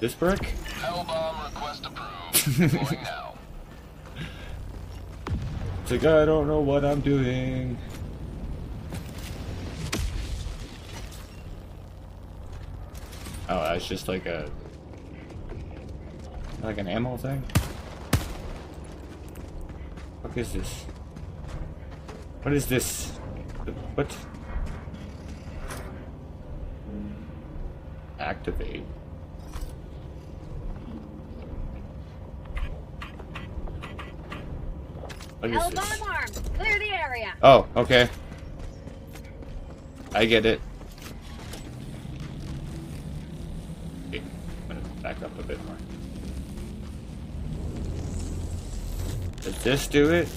This brick? Hellbomb request approved. Now. It's like, I don't know what I'm doing. Oh, that's just like a... Like an ammo thing? What is this? What is this? What? Activate. What is this? Hellbomb armed. Clear the area. Oh, okay. I get it. Okay, I'm gonna back up a bit more. Does this do it?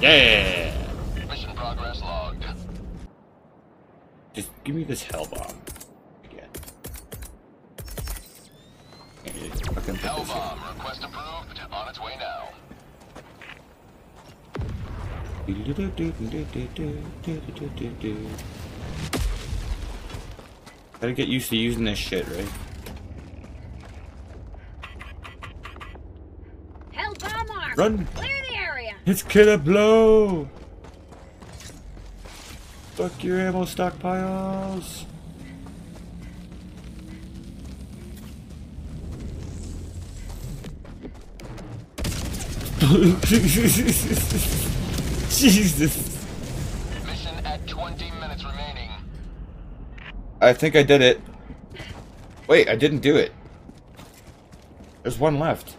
Yeah! Mission progress logged. Just give me this hell bomb Just fucking put this. Request approved. On its way now. Gotta get used to using this shit, right? Hellbomb armed. Run! Clear the area. It's gonna blow! Fuck your ammo stockpiles! Jesus! Mission at 20 minutes remaining. I think I did it. Wait, I didn't do it. There's one left.